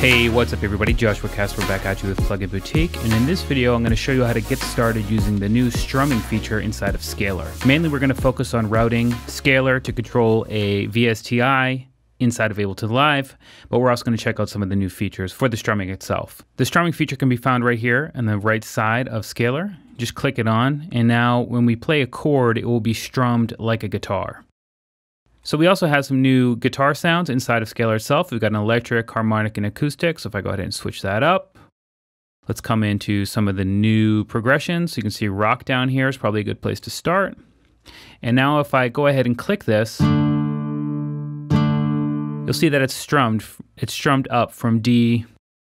Hey, what's up everybody? Joshua Casper back at you with Plugin Boutique, and in this video I'm going to show you how to get started using the new strumming feature inside of Scaler. Mainly we're going to focus on routing Scaler to control a VSTI inside of Ableton Live, but we're also going to check out some of the new features for the strumming itself. The strumming feature can be found right here on the right side of Scaler. Just click it on, and now when we play a chord, it will be strummed like a guitar. So we also have some new guitar sounds inside of Scaler itself. We've got an electric, harmonic, and acoustic. So if I go ahead and switch that up, let's come into some of the new progressions. So you can see rock down here is probably a good place to start. And now if I go ahead and click this, you'll see that it's strummed. It's strummed up from D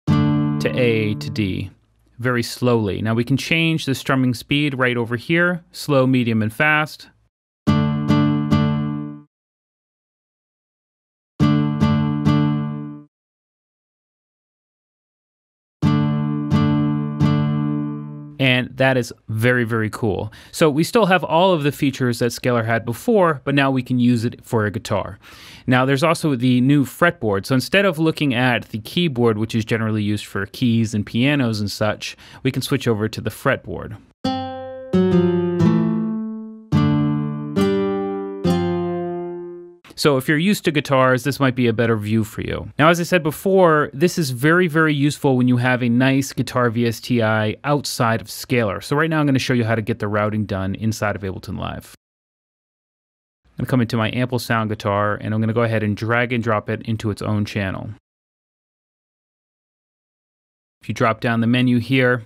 to A to D very slowly. Now we can change the strumming speed right over here, slow, medium, and fast. And that is very, very cool. So we still have all of the features that Scaler had before, but now we can use it for a guitar. Now there's also the new fretboard. So instead of looking at the keyboard, which is generally used for keys and pianos and such, we can switch over to the fretboard. So if you're used to guitars, this might be a better view for you. Now, as I said before, this is very, very useful when you have a nice guitar VSTI outside of Scaler. So right now I'm going to show you how to get the routing done inside of Ableton Live. I'm going to come into my Ample Sound guitar and I'm going to go ahead and drag and drop it into its own channel. If you drop down the menu here,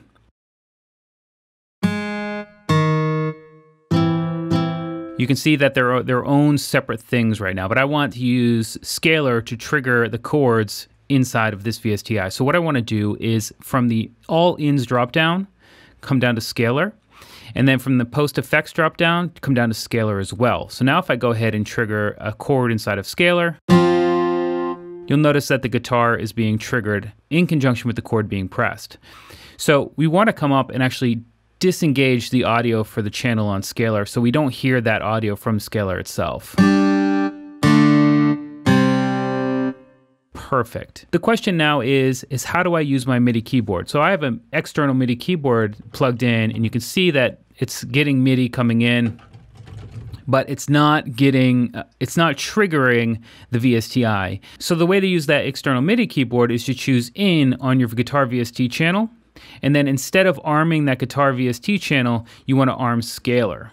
You can see that they're their own separate things right now, but I want to use Scaler to trigger the chords inside of this VSTI. So what I want to do is from the all ins dropdown, come down to Scaler, and then from the post effects dropdown, come down to Scaler as well. So now if I go ahead and trigger a chord inside of Scaler, you'll notice that the guitar is being triggered in conjunction with the chord being pressed. So we want to come up and actually disengage the audio for the channel on Scaler so we don't hear that audio from Scaler itself. Perfect. The question now is, is how do I use my MIDI keyboard? So I have an external MIDI keyboard plugged in and you can see that it's getting MIDI coming in but it's not getting uh, it's not triggering the VSTI. So the way to use that external MIDI keyboard is to choose in on your guitar VST channel and then instead of arming that guitar VST channel, you want to arm scaler.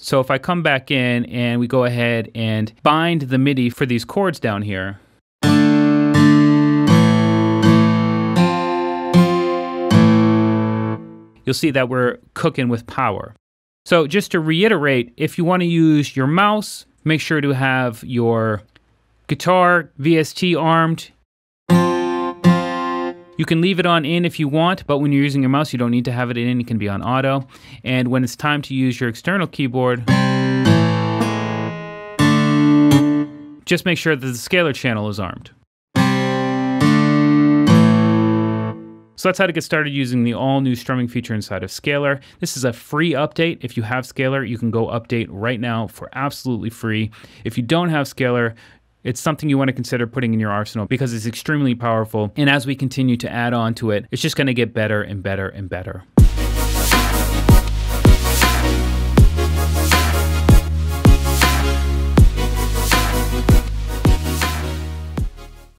So if I come back in and we go ahead and bind the MIDI for these chords down here, you'll see that we're cooking with power. So just to reiterate, if you want to use your mouse, make sure to have your guitar VST armed you can leave it on in if you want, but when you're using your mouse, you don't need to have it in. It can be on auto. And when it's time to use your external keyboard, just make sure that the scaler channel is armed. So that's how to get started using the all new strumming feature inside of Scaler. This is a free update. If you have Scaler, you can go update right now for absolutely free. If you don't have Scaler, it's something you want to consider putting in your arsenal because it's extremely powerful. And as we continue to add on to it, it's just going to get better and better and better.